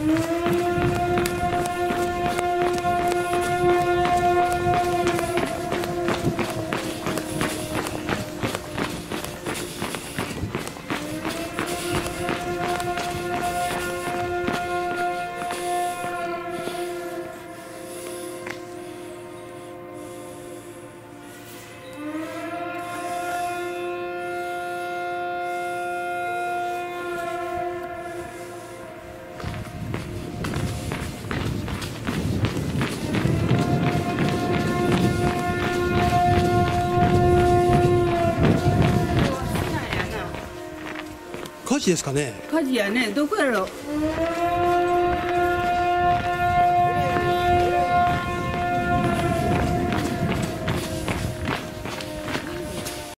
Mm-hmm. 火事ですかね。火事やね。どこやろ